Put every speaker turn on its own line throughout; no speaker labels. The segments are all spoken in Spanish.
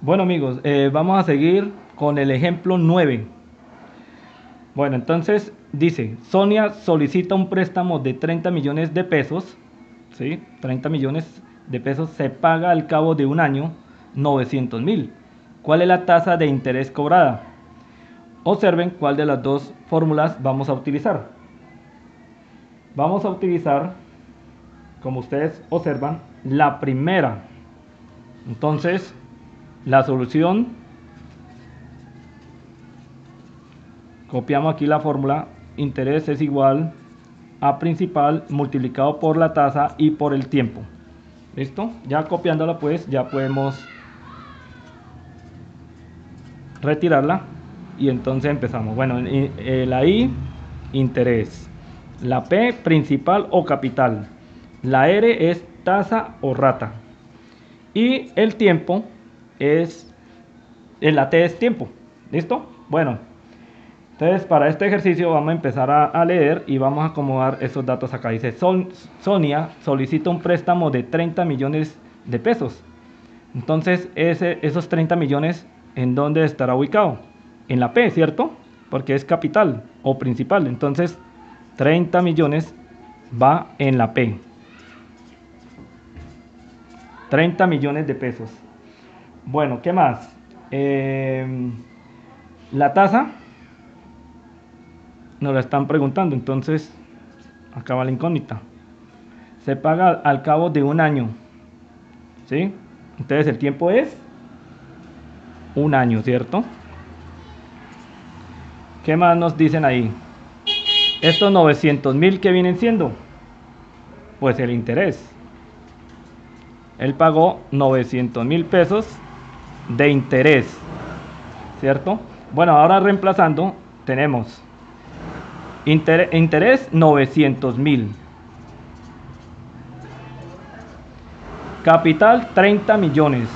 Bueno amigos, eh, vamos a seguir con el ejemplo 9. Bueno, entonces dice, Sonia solicita un préstamo de 30 millones de pesos, ¿sí? 30 millones de pesos se paga al cabo de un año 900 mil. ¿Cuál es la tasa de interés cobrada? Observen cuál de las dos fórmulas vamos a utilizar. Vamos a utilizar, como ustedes observan, la primera. Entonces, la solución, copiamos aquí la fórmula, interés es igual a principal multiplicado por la tasa y por el tiempo. ¿Listo? Ya copiándola pues ya podemos retirarla y entonces empezamos. Bueno, la I, interés. La P, principal o capital. La R es tasa o rata. Y el tiempo es, la T es tiempo. ¿Listo? Bueno, entonces para este ejercicio vamos a empezar a, leer y vamos a acomodar esos datos acá. Dice, Sonia solicita un préstamo de 30 millones de pesos. Entonces esos 30 millones, ¿en dónde estará ubicado? En la P, ¿cierto? Porque es capital o principal. Entonces 30 millones va en la P. 30 millones de pesos. Bueno, ¿qué más? Em, la tasa nos la están preguntando, entonces acaba la incógnita. Se paga al cabo de un año. ¿Sí? Entonces el tiempo es un año, ¿cierto? ¿Qué más nos dicen ahí? Estos 900 mil que vienen siendo, pues el interés. Él pagó 900 mil pesos de interés, ¿cierto? Bueno, ahora reemplazando, tenemos interés 900 mil. Capital 30 millones.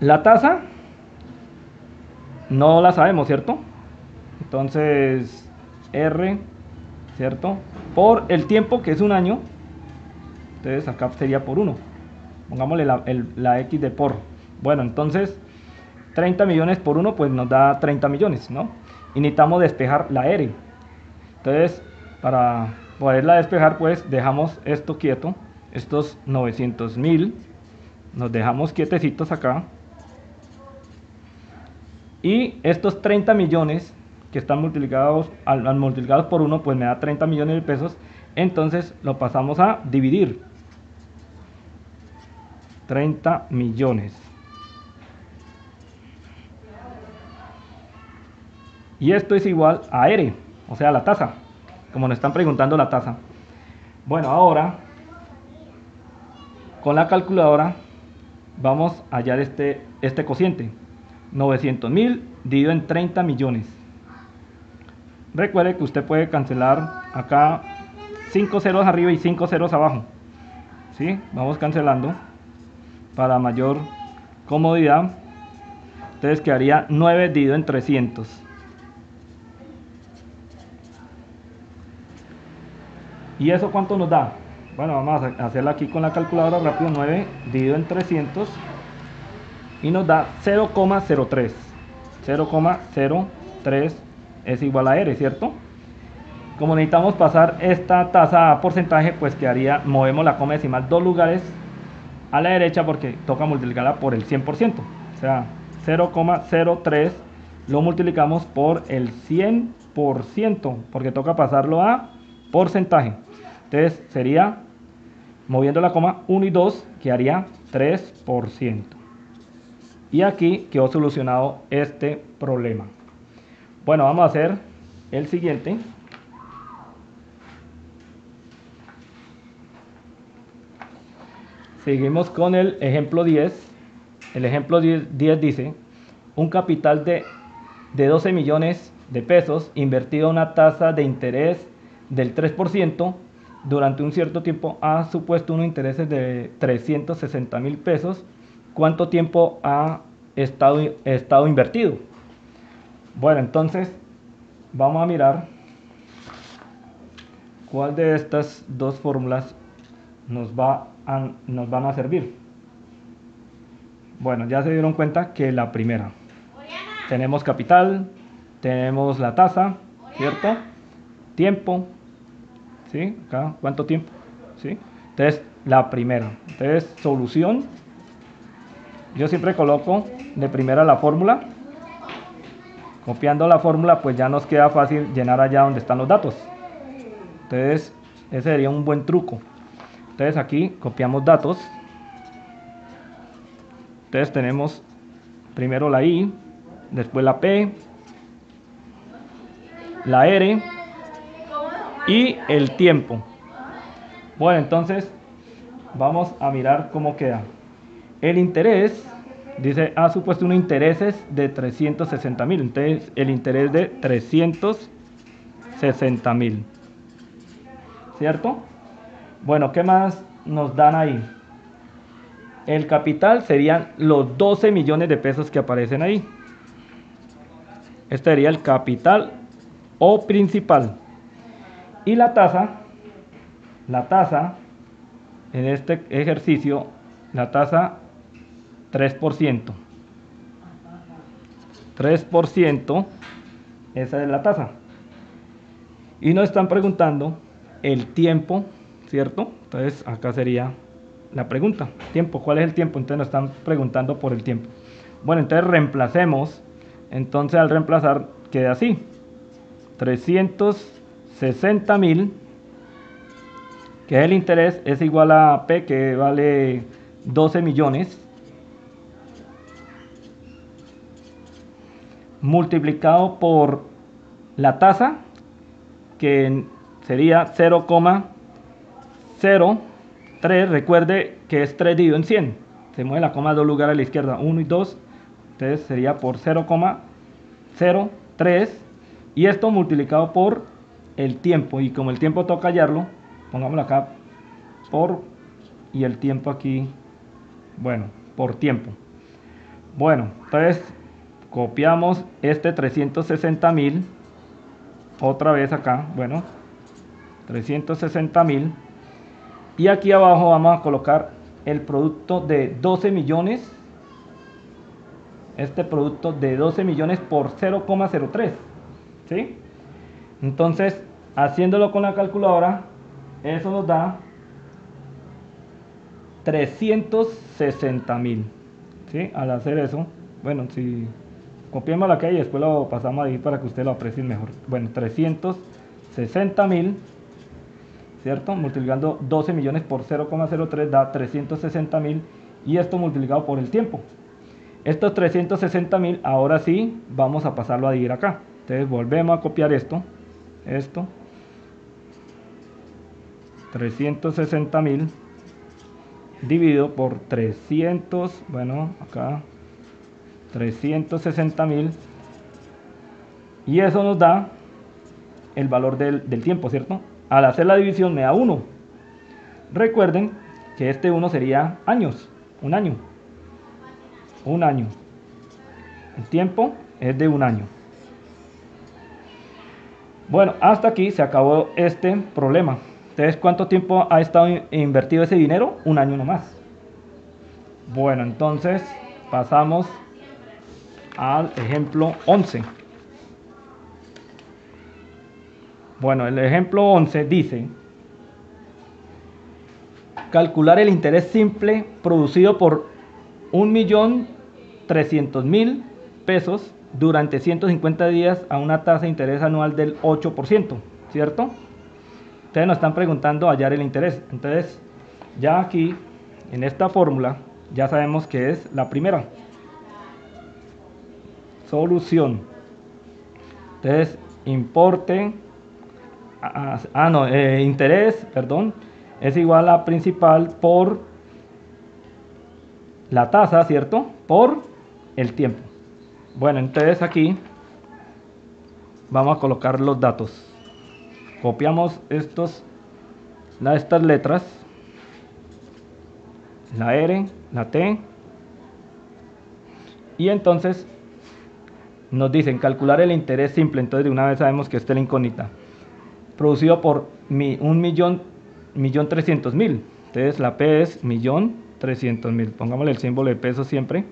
La tasa no la sabemos, ¿cierto? Entonces, R, ¿cierto? Por el tiempo, que es un año. Entonces, acá sería por 1. Pongámosle la, X de por. Bueno, entonces 30 millones por 1 pues nos da 30 millones, ¿no? Y necesitamos despejar la R. Entonces, para poderla despejar pues dejamos esto quieto, estos 900 mil, nos dejamos quietecitos acá. Y estos 30 millones que están multiplicados, al, multiplicados por 1 pues me da 30 millones de pesos. Entonces lo pasamos a dividir. 30 millones. Y esto es igual a R, o sea, la tasa, como nos están preguntando la tasa. Bueno, ahora, con la calculadora, vamos a hallar este, este cociente. 900 mil dividido en 30 millones. Recuerde que usted puede cancelar acá 5 ceros arriba y 5 ceros abajo. ¿Sí? Vamos cancelando para mayor comodidad. Entonces quedaría 9 dividido en 300. ¿Y eso cuánto nos da? Bueno, vamos a hacerlo aquí con la calculadora rápido. 9 dividido en 300 y nos da 0,03. 0,03 es igual a R, ¿cierto? Como necesitamos pasar esta tasa a porcentaje, pues quedaría, movemos la coma decimal dos lugares a la derecha porque toca multiplicarla por el 100%. O sea, 0,03 lo multiplicamos por el 100% porque toca pasarlo a porcentaje. Entonces sería, moviendo la coma 1 y 2, que haría 3%. Y aquí quedó solucionado este problema. Bueno, vamos a hacer el siguiente. Seguimos con el ejemplo 10. El ejemplo 10, 10 dice, un capital de, de 12 millones de pesos invertido a una tasa de interés del 3% durante un cierto tiempo ha supuesto unos intereses de 360 mil pesos. ¿Cuánto tiempo ha estado invertido? Bueno, entonces vamos a mirar ¿cuál de estas dos fórmulas nos, va nos van a servir? Bueno, ya se dieron cuenta que la primera. Tenemos capital, tenemos la tasa, ¿cierto? Tiempo, ¿sí? Acá, ¿cuánto tiempo? ¿Sí? Entonces, la primera. Entonces, solución. Yo siempre coloco de primera la fórmula. Copiando la fórmula, pues ya nos queda fácil llenar allá donde están los datos. Entonces, ese sería un buen truco. Entonces, aquí copiamos datos. Entonces, tenemos primero la I, después la P, la R y el tiempo. Bueno, entonces vamos a mirar cómo queda. El interés, dice, ha supuesto unos intereses de 360 mil. Entonces, el interés de 360 mil. ¿Cierto? Bueno, ¿qué más nos dan ahí? El capital serían los 12 millones de pesos que aparecen ahí. Este sería el capital o principal. Y la tasa, la tasa, en este ejercicio, la tasa 3%. 3%, esa es la tasa. Y nos están preguntando el tiempo, ¿cierto? Entonces acá sería la pregunta, tiempo, ¿cuál es el tiempo? Entonces nos están preguntando por el tiempo. Bueno, entonces reemplacemos, entonces al reemplazar queda así, 360 mil, que es el interés, es igual a P, que vale 12 millones, multiplicado por la tasa, que sería 0,03, recuerde que es 3 dividido en 100, se mueve la coma dos lugares a la izquierda, 1 y 2, entonces sería por 0,03 y esto multiplicado por el tiempo. Y como el tiempo toca hallarlo, pongámoslo acá por y el tiempo aquí, bueno, por tiempo. Bueno, entonces copiamos este 360 mil otra vez acá, bueno, 360 mil y aquí abajo vamos a colocar el producto de 12 millones este producto de 12 millones por 0,03 ¿sí? Entonces, haciéndolo con la calculadora, eso nos da 360 mil. ¿sí? Al hacer eso, bueno, si que hay y después lo pasamos ahí para que usted lo aprecie mejor. Bueno, 360 mil, ¿cierto? Multiplicando 12 millones por 0,03 da 360 mil y esto multiplicado por el tiempo. Estos 360 mil, ahora sí, vamos a pasarlo a ir acá. Entonces volvemos a copiar esto, esto, 360 mil dividido por 300, bueno, acá 360 mil y eso nos da el valor del, del, tiempo, ¿cierto? Al hacer la división me da 1. Recuerden que este 1 sería años, un año. Un año. El tiempo es de un año. Bueno, hasta aquí se acabó este problema. Entonces, ¿cuánto tiempo ha estado invertido ese dinero? Un año nomás. Bueno, entonces pasamos al ejemplo 11. Bueno, el ejemplo 11 dice, calcular el interés simple producido por 1.300.000 pesos durante 150 días a una tasa de interés anual del 8%, ¿cierto? Ustedes nos están preguntando hallar el interés. Entonces, ya aquí, en esta fórmula, ya sabemos que es la primera. Solución. Entonces, importe, ah, ah no, eh, interés, perdón, es igual a principal por la tasa, ¿cierto? Por el tiempo. Bueno, entonces aquí vamos a colocar los datos. Copiamos estos, estas letras, la R, la T, y entonces nos dicen calcular el interés simple, entonces de una vez sabemos que esta es la incógnita. Producido por un millón, millón trescientos mil. Entonces la P es millón trescientos mil. Pongámosle el símbolo de peso siempre.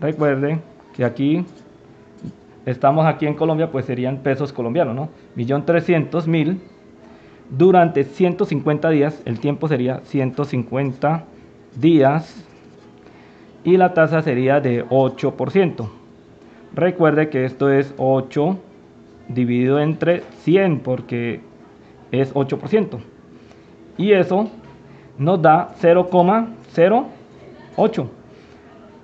Recuerden que aquí estamos aquí en Colombia, pues serían pesos colombianos, ¿no? Millón trescientos mil durante 150 días, el tiempo sería 150 días y la tasa sería de 8%. Recuerde que esto es 8 dividido entre 100 porque es 8%. Y eso nos da 0,08.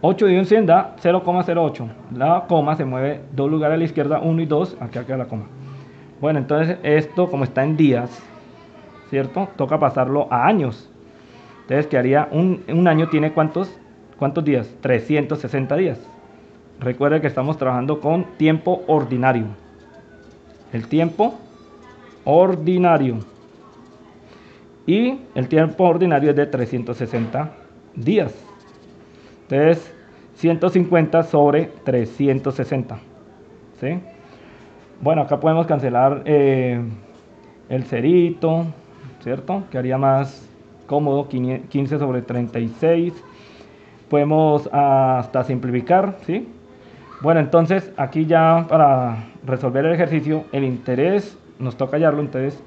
8 dividido en 100 da 0,08. La coma se mueve dos lugares a la izquierda, 1 y 2, aquí queda la coma. Bueno, entonces esto como está en días, ¿cierto? Toca pasarlo a años. Entonces quedaría un, un año tiene cuántos, cuántos días? 360 días. Recuerde que estamos trabajando con tiempo ordinario. El tiempo ordinario. Y el tiempo ordinario es de 360 días. Entonces, 150 sobre 360. ¿Sí? Bueno, acá podemos cancelar eh, el cerito, ¿cierto? Que haría más cómodo, 15 sobre 36. Podemos hasta simplificar, ¿sí? Bueno, entonces aquí ya para resolver el ejercicio, el interés, nos toca hallarlo, entonces,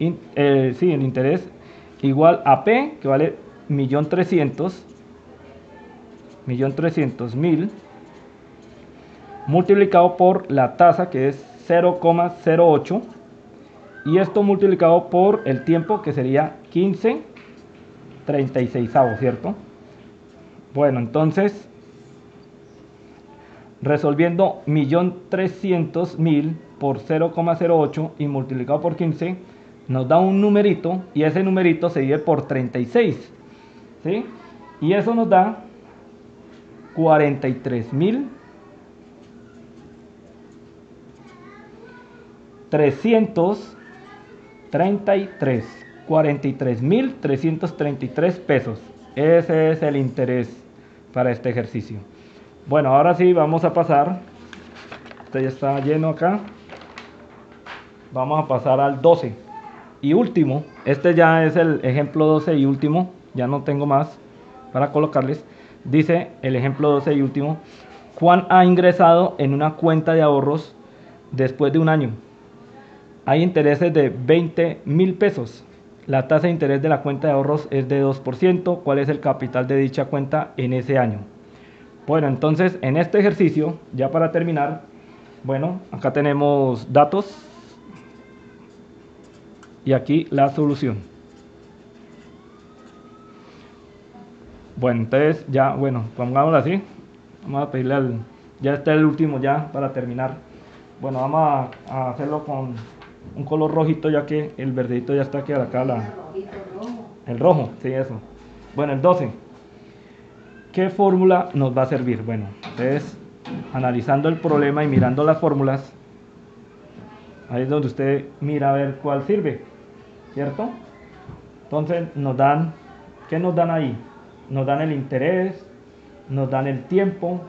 eh, sí, el interés igual a P, que vale 1.300.000, 1.300.000, multiplicado por la tasa, que es 0,08, y esto multiplicado por el tiempo, que sería 15 36 ¿cierto? Bueno, entonces resolviendo 1.300.000 por 0,08 y multiplicado por 15 nos da un numerito y ese numerito se divide por 36 ¿sí? y eso nos da 43.000 333 43.333 pesos ese es el interés para este ejercicio bueno, ahora sí vamos a pasar. Este ya está lleno acá. Vamos a pasar al 12. Y último, este ya es el ejemplo 12 y último. Ya no tengo más para colocarles. Dice el ejemplo 12 y último. Juan ha ingresado en una cuenta de ahorros después de un año. Hay intereses de 20 mil pesos. La tasa de interés de la cuenta de ahorros es de 2%. ¿Cuál es el capital de dicha cuenta en ese año? Bueno, entonces en este ejercicio, ya para terminar, bueno, acá tenemos datos y aquí la solución. Bueno, entonces ya, bueno, pongámoslo así. Vamos a pedirle al, ya está el último ya para terminar. Bueno, vamos a, hacerlo con un color rojito ya que el verdito ya está aquí acá. La, el rojo, sí, eso. Bueno, el 12. ¿Qué fórmula nos va a servir? Bueno, entonces, analizando el problema y mirando las fórmulas, ahí es donde usted mira a ver cuál sirve, ¿cierto? Entonces nos dan, ¿qué nos dan ahí? Nos dan el interés, nos dan el tiempo,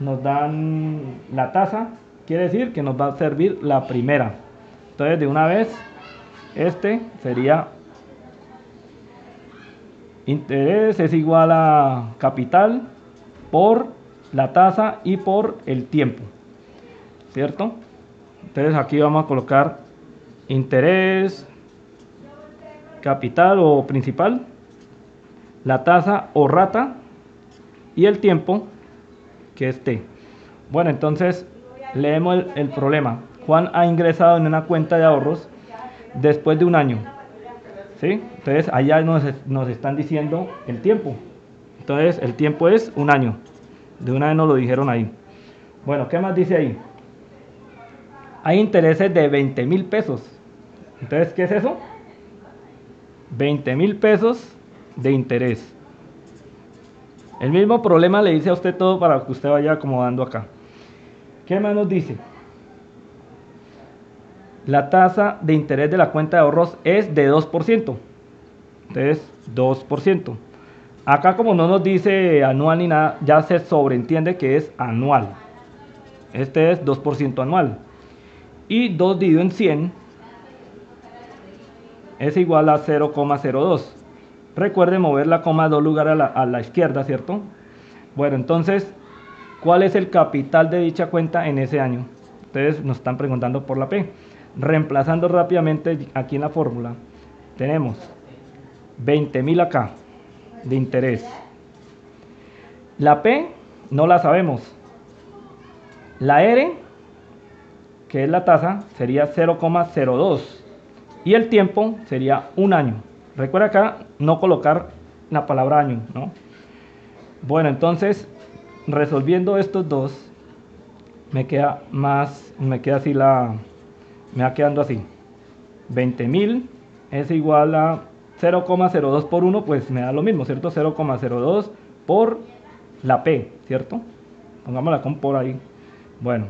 nos dan la tasa, quiere decir que nos va a servir la primera. Entonces de una vez, este sería Interés es igual a capital por la tasa y por el tiempo. ¿Cierto? Entonces aquí vamos a colocar interés, capital o principal, la tasa o rata y el tiempo que es T. Bueno, entonces leemos el, el problema. Juan ha ingresado en una cuenta de ahorros después de un año ¿sí? Entonces allá nos, nos están diciendo el tiempo. Entonces el tiempo es un año. De una vez nos lo dijeron ahí. Bueno, ¿qué más dice ahí? Hay intereses de 20 mil pesos. Entonces, ¿qué es eso? 20 mil pesos de interés. El mismo problema le dice a usted todo para que usted vaya acomodando acá. ¿Qué más nos dice? La tasa de interés de la cuenta de ahorros es de 2%. Entonces, 2%. Acá como no nos dice anual ni nada, ya se sobreentiende que es anual. Este es 2% anual. Y 2 dividido en 100 es igual a 0,02. Recuerde mover la coma dos lugares a la, a la izquierda, ¿cierto? Bueno, entonces, ¿cuál es el capital de dicha cuenta en ese año? Ustedes nos están preguntando por la P. Reemplazando rápidamente aquí en la fórmula, tenemos 20.000 acá de interés. La P no la sabemos. La R, que es la tasa, sería 0,02. Y el tiempo sería un año. Recuerda acá no colocar la palabra año, ¿no? Bueno, entonces, resolviendo estos dos, me queda más, me queda así la, me va quedando así. 20.000 es igual a 0,02 por 1, pues me da lo mismo, ¿cierto? 0,02 por la P, ¿cierto? Pongámosla con por ahí. Bueno,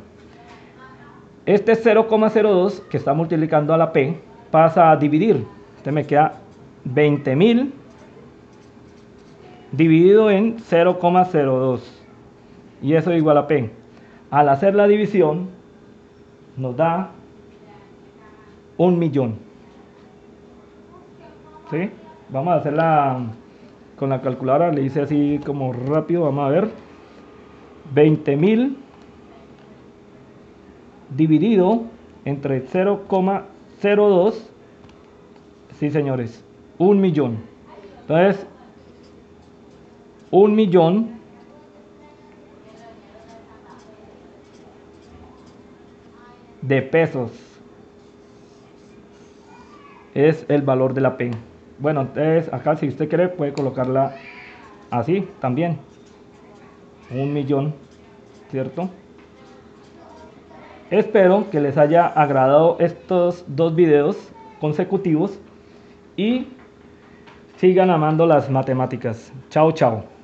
este 0,02 que está multiplicando a la P pasa a dividir. Entonces me queda 20.000 dividido en 0,02 y eso es igual a P. Al hacer la división nos da un millón. ¿Sí? Vamos a hacerla con la calculadora, le hice así como rápido, vamos a ver. 20.000 dividido entre 0,02, sí señores, un millón. Entonces, un millón de pesos es el valor de la P. Bueno, entonces acá si usted quiere puede colocarla así también. Un millón, ¿cierto? Espero que les haya agradado estos dos videos consecutivos y sigan amando las matemáticas. Chao, chao.